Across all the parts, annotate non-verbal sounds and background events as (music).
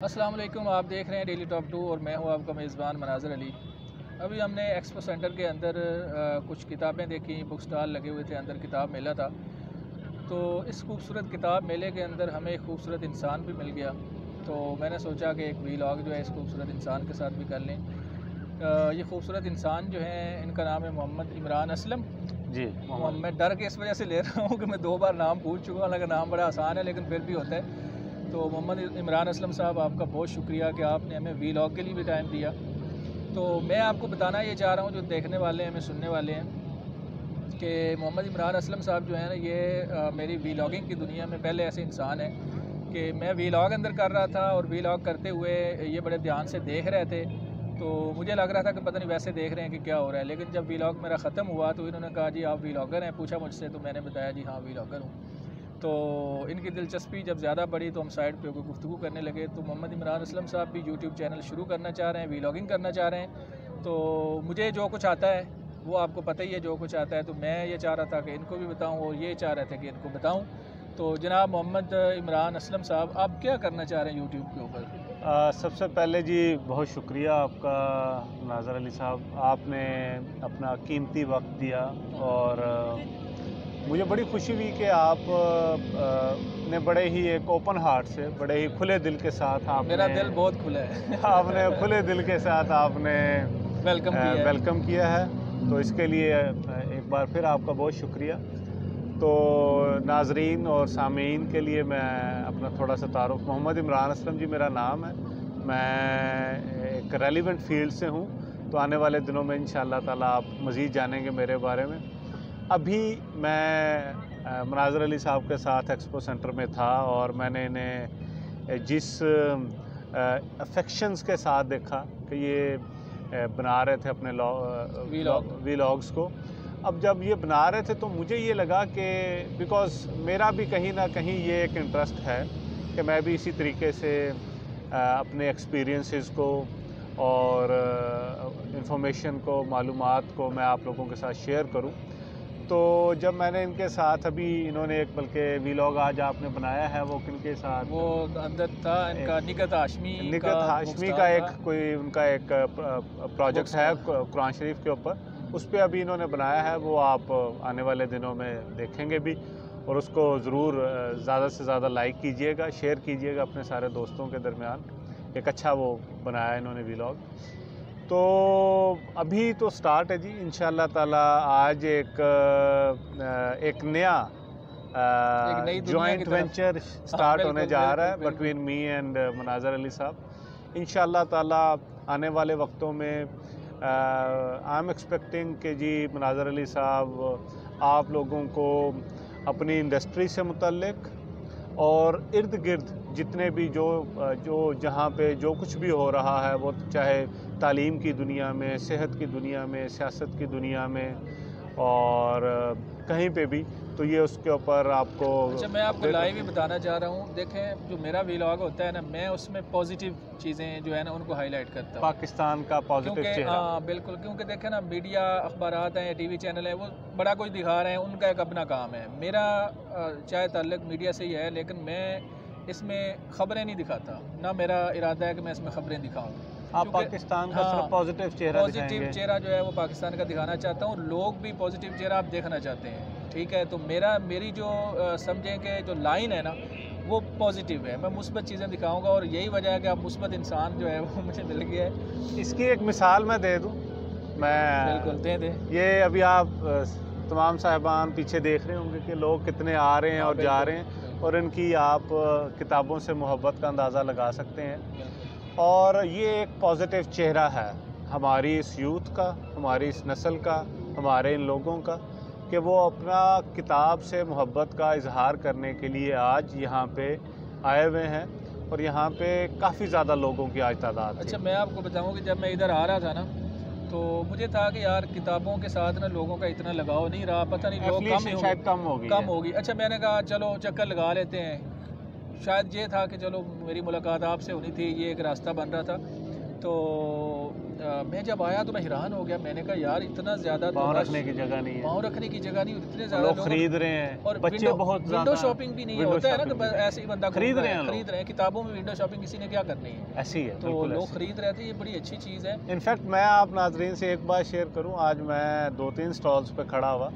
السلام علیکم آپ دیکھ رہے ہیں ڈیلی ٹاپ ٹو اور میں ہوں آپ کا میزبان مناظر علی۔ ابھی ہم نے ایکسپو سینٹر کے اندر کچھ کتابیں دیکھیں بک سٹال لگے ہوئے تھے اندر کتاب میلہ تھا۔ تو اس خوبصورت کتاب میلے کے اندر ہمیں ایک خوبصورت انسان بھی مل گیا۔ تو میں نے سوچا کہ ایک وی لاگ جو ہے اس خوبصورت انسان کے ساتھ بھی کر لیں۔ یہ خوبصورت انسان جو ہیں ان کا نام ہے محمد عمران اسلم۔ جی میں ڈر کے اس وجہ سے لے رہا ہوں کہ میں دو بار نام پوچھ چکا ہوں۔ حالانکہ نام بڑا آسان ہے لیکن پھر بھی ہوتا ہے۔ تو محمد عمران اسلم صاحب، آپ کا بہت شکریہ کہ آپ نے ہمیں وی لاگ کے لیے بھی ٹائم دیا۔ تو میں آپ کو بتانا یہ چاہ رہا ہوں، جو دیکھنے والے ہیں، ہمیں سننے والے ہیں، کہ محمد عمران اسلم صاحب جو ہیں نا، یہ میری وی لاگنگ کی دنیا میں پہلے ایسے انسان ہیں کہ میں وی لاگ اندر کر رہا تھا اور وی لاگ کرتے ہوئے یہ بڑے دھیان سے دیکھ رہے تھے۔ تو مجھے لگ رہا تھا کہ پتہ نہیں ویسے دیکھ رہے ہیں کہ کیا ہو رہا ہے، لیکن جب وی لاگ میرا ختم ہوا تو انہوں نے کہا جی آپ وی لاگر ہیں، پوچھا مجھ سے تو میں نے بتایا جی ہاں وی لاگر ہوں تو ان کی دلچسپی جب زیادہ بڑھی تو ہم سائڈ پہ کوئی گفتگو کرنے لگے تو محمد عمران اسلم صاحب بھی یوٹیوب چینل شروع کرنا چاہ رہے ہیں وی لاگنگ کرنا چاہ رہے ہیں۔ تو مجھے جو کچھ آتا ہے، وہ آپ کو پتہ ہی ہے جو کچھ آتا ہے۔ تو میں یہ چاہ رہا تھا کہ ان کو بھی بتاؤں اور یہ چاہ رہے تھے کہ ان کو بتاؤں۔ تو جناب محمد عمران اسلم صاحب، آپ کیا کرنا چاہ رہے ہیں یوٹیوب کے اوپر؟ سب سے پہلے جی بہت شکریہ آپ کا، ناظر علی صاحب۔ آپ نے اپنا قیمتی وقت دیا اور مجھے بڑی خوشی ہوئی کہ آپ نے بڑے ہی ایک اوپن ہارٹ سے بڑے ہی کھلے دل کے ساتھ آپ میرا دل بہت کھلا ہے۔ (laughs) آپ نے کھلے دل کے ساتھ آپ نے ویلکم ویلکم کیا ہے۔ تو اس کے لیے ایک بار پھر آپ کا بہت شکریہ۔ تو ناظرین اور سامعین کے لیے میں اپنا تھوڑا سا تعارف محمد عمران اسلم جی میرا نام ہے۔ میں ایک ریلیونٹ فیلڈ سے ہوں۔ تو آنے والے دنوں میں انشاءاللہ تعالی آپ مزید جانیں گے میرے بارے میں۔ ابھی میں مناظر علی صاحب کے ساتھ ایکسپو سینٹر میں تھا اور میں نے انہیں جس افیکشنز کے ساتھ دیکھا کہ یہ بنا رہے تھے اپنے وی لاگس کو۔ اب جب یہ بنا رہے تھے تو مجھے یہ لگا کہ بیکاز میرا بھی کہیں نہ کہیں یہ ایک انٹرسٹ ہے کہ میں بھی اسی طریقے سے اپنے ایکسپیرینسز کو اور انفارمیشن کو معلومات کو میں آپ لوگوں کے ساتھ شیئر کروں۔ تو جب میں نے ان کے ساتھ ابھی انہوں نے ایک بلکہ وی لاگ آج آپ نے بنایا ہے وہ کن کے ساتھ؟ وہ اندر تھا ان کا نکت ہاشمی نکت ہاشمی کا ایک کوئی ان کا ایک پروجیکٹ ہے قرآن شریف کے اوپر۔ اس پہ ابھی انہوں نے بنایا ہے وہ آپ آنے والے دنوں میں دیکھیں گے بھی۔ اور اس کو ضرور زیادہ سے زیادہ لائک کیجیے گا شیئر کیجیے گا اپنے سارے دوستوں کے درمیان۔ ایک اچھا وہ بنایا انہوں نے وی لاگ تو ابھی تو سٹارٹ ہے جی۔ انشاءاللہ تعالی آج ایک ایک نیا جوائنٹ وینچر سٹارٹ ہونے جا رہا ہے بٹوین می اینڈ مناظر علی صاحب۔ انشاءاللہ تعالی آنے والے وقتوں میں آئی ایم ایکسپیکٹنگ کہ جی مناظر علی صاحب آپ لوگوں کو اپنی انڈسٹری سے متعلق اور ارد گرد جتنے بھی جو جو جہاں پہ جو کچھ بھی ہو رہا ہے، وہ چاہے تعلیم کی دنیا میں، صحت کی دنیا میں، سیاست کی دنیا میں اور کہیں پہ بھی تو یہ اس کے اوپر آپ کو اچھا میں آپ کو لائیو بھی بتانا چاہ رہا ہوں۔ دیکھیں جو میرا ویلاگ ہوتا ہے نا میں اس میں پازیٹیو چیزیں جو ہے نا ان کو ہائی لائٹ کرتا ہوں۔ پاکستان کا پازیٹیو چہرہ۔ ہاں بالکل۔ کیونکہ دیکھیں نا میڈیا اخبارات ہیں ٹی وی چینل ہیں وہ بڑا کچھ دکھا رہے ہیں ان کا ایک اپنا کام ہے۔ میرا چاہے تعلق میڈیا سے ہی ہے لیکن میں اس میں خبریں نہیں دکھاتا۔ نہ میرا ارادہ ہے کہ میں اس میں خبریں دکھاؤں۔ آپ پاکستان کا صرف پازیٹیو چہرہ پازیٹیو چہرہ جو ہے وہ پاکستان کا دکھانا چاہتا ہوں۔ لوگ بھی پازیٹیو چہرہ آپ دیکھنا چاہتے ہیں ٹھیک ہے؟ تو میرا میری جو سمجھیں کہ جو لائن ہے نا وہ پازیٹیو ہے۔ میں مثبت چیزیں دکھاؤں گا اور یہی وجہ ہے کہ آپ مثبت انسان جو ہے وہ (laughs) مجھے مل گیا ہے۔ اس کی ایک مثال میں دے دوں۔ میں بالکل دے دیں یہ ابھی آپ تمام صاحبان پیچھے دیکھ رہے ہوں گے کہ لوگ کتنے آ رہے ہیں اور جا رہے ہیں اور ان کی آپ کتابوں سے محبت کا اندازہ لگا سکتے ہیں۔ اور یہ ایک پازیٹیو چہرہ ہے ہماری اس یوتھ کا ہماری اس نسل کا ہمارے ان لوگوں کا کہ وہ اپنا کتاب سے محبت کا اظہار کرنے کے لیے آج یہاں پہ آئے ہوئے ہیں اور یہاں پہ کافی زیادہ لوگوں کی آج تعداد اچھا میں آپ کو بتاؤں کہ جب میں ادھر آ رہا تھا نا تو مجھے تھا کہ یار کتابوں کے ساتھ نا لوگوں کا اتنا لگاؤ نہیں رہا پتہ نہیں لوگ کم ہوگی۔ کم ہوگی۔ اچھا میں نے کہا چلو چکر لگا لیتے ہیں۔ شاید یہ تھا کہ چلو میری ملاقات آپ سے ہونی تھی یہ ایک راستہ بن رہا تھا۔ تو میں جب آیا تو میں حیران ہو گیا۔ میں نے کہا یار اتنا زیادہ تو پاؤں رکھنے کی جگہ نہیں ہے۔ پاؤں رکھنے کی جگہ نہیں اور اتنے زیادہ لوگ خرید رہے ہیں۔ اور بچے ونڈو- بہت ونڈو زیادہ شاپنگ بھی نہیں ہے ونڈو ہوتا ہے نا بس ایسے ہی بندہ خرید رہے ہیں خرید رہے ہیں۔ کتابوں میں ونڈو شاپنگ کسی نے کیا کرنی ہے؟ ایسی ہے تو لوگ خرید رہے تھے یہ بڑی اچھی چیز ہے۔ انفیکٹ میں آپ ناظرین سے ایک بات شیئر کروں۔ آج میں دو تین سٹالز پہ کھڑا ہوا۔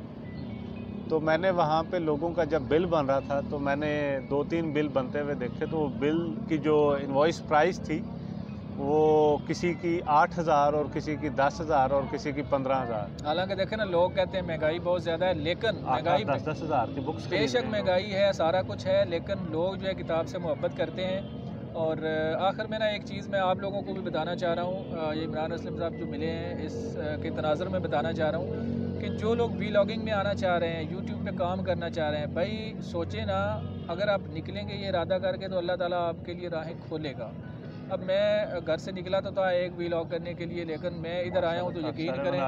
تو میں نے وہاں پہ لوگوں کا جب بل بن رہا تھا تو میں نے دو تین بل بنتے ہوئے دیکھے تو وہ بل کی جو انوائس پرائز تھی وہ کسی کی آٹھ ہزار اور کسی کی دس ہزار اور کسی کی پندرہ ہزار۔ حالانکہ دیکھیں نا لوگ کہتے ہیں مہنگائی بہت زیادہ ہے لیکن مہنگائی دس دس ہزار کی بکس بے شک مہنگائی ہے سارا کچھ ہے لیکن لوگ جو ہے کتاب سے محبت کرتے ہیں۔ اور آخر میں نا ایک چیز میں آپ لوگوں کو بھی بتانا چاہ رہا ہوں یہ عمران اسلم صاحب جو ملے ہیں اس کے تناظر میں بتانا چاہ رہا ہوں کہ جو لوگ وی لاگنگ میں آنا چاہ رہے ہیں یوٹیوب پہ کام کرنا چاہ رہے ہیں بھائی سوچیں نا اگر آپ نکلیں گے یہ ارادہ کر کے تو اللہ تعالیٰ آپ کے لیے راہیں کھولے گا۔ اب میں گھر سے نکلا تو تھا ایک وی لاگ کرنے کے لیے لیکن میں ادھر آیا ہوں تو یقین کریں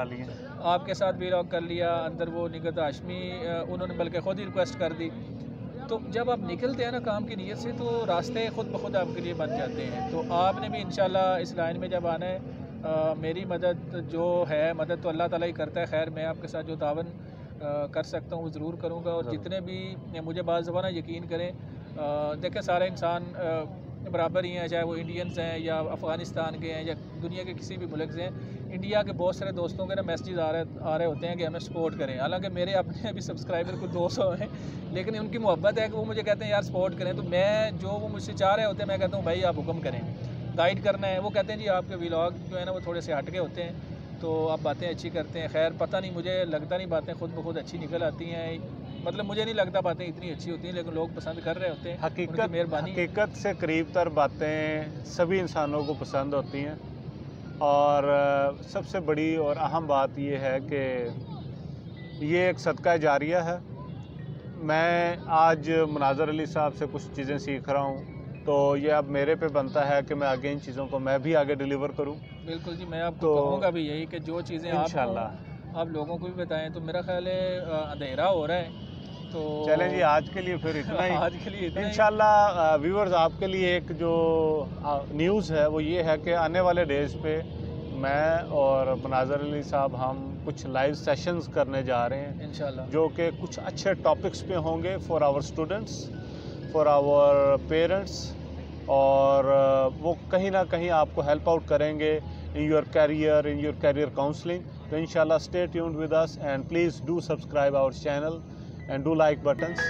آپ کے ساتھ وی لاگ کر لیا اندر وہ نگت ہاشمی انہوں نے بلکہ خود ہی ریکویسٹ کر دی۔ تو جب آپ نکلتے ہیں نا کام کی نیت سے تو راستے خود بخود آپ کے لیے بن جاتے ہیں۔ تو آپ نے بھی انشاءاللہ اس لائن میں جب آنا ہے آ، میری مدد جو ہے مدد تو اللہ تعالیٰ ہی کرتا ہے۔ خیر میں آپ کے ساتھ جو تعاون آ، کر سکتا ہوں وہ ضرور کروں گا۔ اور۔ جتنے بھی مجھے بعض زبانہ یقین کریں آ، دیکھیں سارے انسان برابر ہی ہیں چاہے وہ انڈینز ہیں یا افغانستان کے ہیں یا دنیا کے کسی بھی ملک سے ہیں۔ انڈیا کے بہت سارے دوستوں کے نا میسیجز آ رہے آ رہے ہوتے ہیں کہ ہمیں سپورٹ کریں۔ حالانکہ میرے اپنے ابھی سبسکرائبر کو دو سو ہیں لیکن ان کی محبت ہے کہ وہ مجھے کہتے ہیں یار سپورٹ کریں۔ تو میں جو وہ مجھ سے چاہ رہے ہوتے ہیں میں کہتا ہوں بھائی آپ حکم کریں۔ گائیڈ کرنا ہے۔ وہ کہتے ہیں جی آپ کے ولاگ جو ہے نا وہ تھوڑے سے ہٹ کے ہوتے ہیں۔ تو آپ باتیں اچھی کرتے ہیں۔ خیر پتہ نہیں مجھے لگتا نہیں باتیں خود بخود اچھی نکل آتی ہیں۔ مطلب مجھے نہیں لگتا باتیں اتنی اچھی ہوتی ہیں لیکن لوگ پسند کر رہے ہوتے ہیں۔ حقیقت مہربانی۔ حقیقت سے قریب تر باتیں سبھی انسانوں کو پسند ہوتی ہیں۔ اور سب سے بڑی اور اہم بات یہ ہے کہ یہ ایک صدقہ جاریہ ہے۔ میں آج مناظر علی صاحب سے کچھ چیزیں سیکھ رہا ہوں تو یہ اب میرے پہ بنتا ہے کہ میں آگے ان چیزوں کو میں بھی آگے ڈیلیور کروں۔ بالکل جی میں آپ کو کہوں گا بھی یہی کہ جو چیزیں انشاءاللہ۔ آپ لوگوں کو بھی بتائیں تو میرا خیال ہے اندھیرا ہو رہا ہے۔ تو چلیں جی آج کے لیے پھر اتنا ہی۔ آج کے لیے اتنا ہی۔ انشاءاللہ ویورز آپ کے لیے ایک جو نیوز ہے وہ یہ ہے کہ آنے والے ڈیز پہ میں اور مناظر علی صاحب ہم کچھ لائیو سیشنز کرنے جا رہے ہیں۔ انشاءاللہ۔ جو کہ کچھ اچھے ٹاپکس پہ ہوں گے for our students for our parents اور وہ کہیں نہ کہیں آپ کو ہیلپ آؤٹ کریں گے in your career in your career counselling تو انشاءاللہ stay tuned with us and please do subscribe our channel and do like buttons